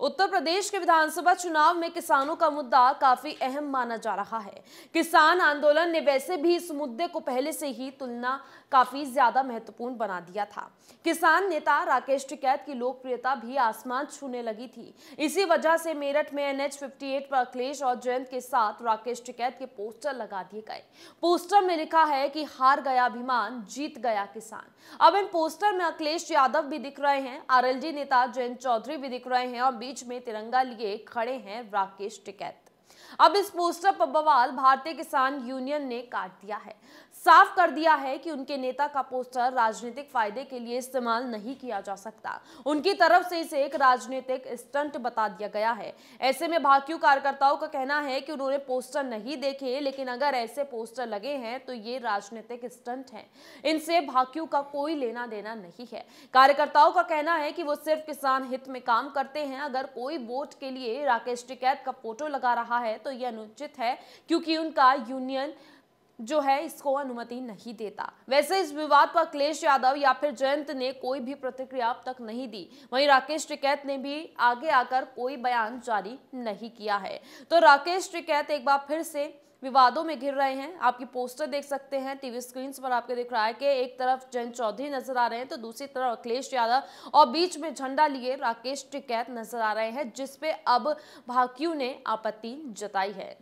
उत्तर प्रदेश के विधानसभा चुनाव में किसानों का मुद्दा काफ़ी अहम माना जा रहा है। किसान आंदोलन ने वैसे भी इस मुद्दे को पहले से ही तुलना काफ़ी ज़्यादा महत्वपूर्ण बना दिया था। किसान नेता राकेश टिकैत की लोकप्रियता भी आसमान छूने लगी थी। इसी वजह से मेरठ में एनएच 58 पर अखिलेश और जयंत के साथ राकेश टिकैत के पोस्टर लगा दिए गए। पोस्टर में लिखा है कि हार गया अभिमान, जीत गया किसान। अब इन पोस्टर में अखिलेश यादव भी दिख रहे हैं, आरएलडी नेता जयंत चौधरी भी दिख रहे हैं और बीच में तिरंगा लिए खड़े हैं राकेश टिकैत। अब इस पोस्टर पर बवाल भारतीय किसान यूनियन ने काट दिया है। साफ़ कर दिया है कि उनके नेता का पोस्टर राजनीतिक फ़ायदे के लिए इस्तेमाल नहीं किया जा सकता। उनकी तरफ़ से इसे एक राजनीतिक स्टंट बता दिया गया है। ऐसे में भाकियू कार्यकर्ताओं का कहना है कि उन्होंने पोस्टर नहीं देखे, लेकिन अगर ऐसे पोस्टर लगे हैं तो ये राजनीतिक स्टंट है। इनसे भाकियू का कोई लेना देना नहीं है। कार्यकर्ताओं का कहना है कि वो सिर्फ़ किसान हित में काम करते हैं। अगर कोई वोट के लिए राकेश टिकैत का फ़ोटो लगा रहा है तो यह अनुचित है क्योंकि उनका यूनियन जो है, इसको अनुमति नहीं देता। वैसे इस विवाद पर अखिलेश यादव या फिर जयंत ने कोई भी प्रतिक्रिया अब तक नहीं दी। वहीं राकेश टिकैत ने भी आगे आकर कोई बयान जारी नहीं किया है। तो राकेश टिकैत एक बार फिर से विवादों में घिर रहे हैं। आपकी पोस्टर देख सकते हैं, टीवी स्क्रीन पर आपके दिख रहा है कि एक तरफ़ जयंत चौधरी नज़र आ रहे हैं तो दूसरी तरफ़ अखिलेश यादव और बीच में झंडा लिए राकेश टिकैत नज़र आ रहे हैं, जिसपे अब भाकियू ने आपत्ति जताई है।